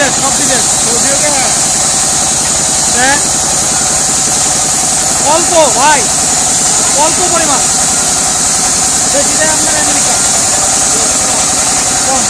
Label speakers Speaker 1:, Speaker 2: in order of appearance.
Speaker 1: দিবেন সব দিবেন হ্যাঁ? অল্প ভাই। অল্প পরিমাণ। বেশি দেয় আপনার আমেরিকা কম